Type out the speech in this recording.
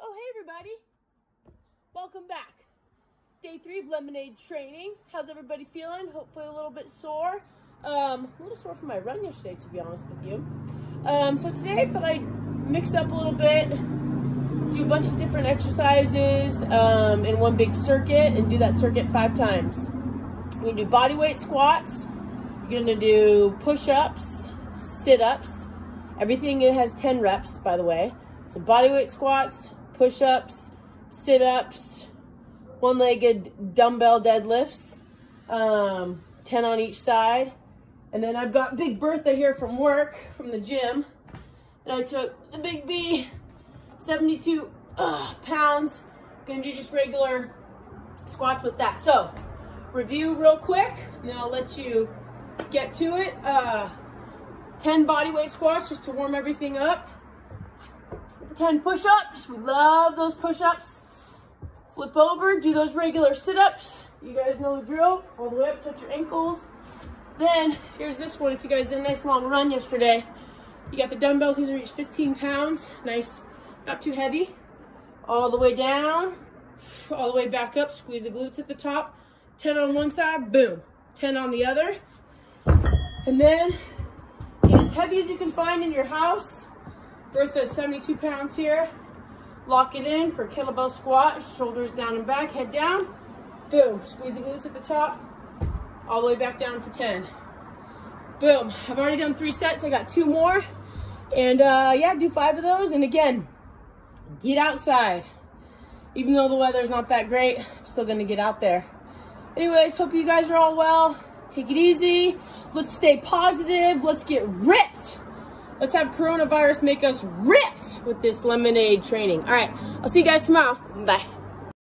Oh, hey everybody. Welcome back. Day three of lemonade training. How's everybody feeling? Hopefully a little bit sore. Um, a little sore from my run yesterday, to be honest with you. Um, so today I thought I'd mix up a little bit, do a bunch of different exercises um, in one big circuit, and do that circuit five times. We're gonna do body weight squats. You're gonna do push-ups, sit-ups. Everything it has 10 reps, by the way. So body weight squats, push-ups, sit-ups, one-legged dumbbell deadlifts, um, 10 on each side. And then I've got Big Bertha here from work, from the gym. And I took the Big B, 72 uh, pounds. Gonna do just regular squats with that. So, review real quick, and then I'll let you get to it. Uh, 10 bodyweight squats just to warm everything up. 10 push-ups. We love those push-ups. Flip over, do those regular sit-ups. You guys know the drill. All the way up, touch your ankles. Then, here's this one. If you guys did a nice long run yesterday, you got the dumbbells. These are each 15 pounds. Nice, not too heavy. All the way down, all the way back up. Squeeze the glutes at the top. 10 on one side, boom. 10 on the other. And then, get as heavy as you can find in your house. Bertha is 72 pounds here. Lock it in for kettlebell squat. Shoulders down and back, head down. Boom. Squeeze the glutes at the top. All the way back down for 10. Boom. I've already done three sets. I got two more. And uh, yeah, do five of those. And again, get outside. Even though the weather's not that great, I'm still gonna get out there. Anyways, hope you guys are all well. Take it easy. Let's stay positive. Let's get ripped. Let's have coronavirus make us ripped with this lemonade training. All right, I'll see you guys tomorrow. Bye.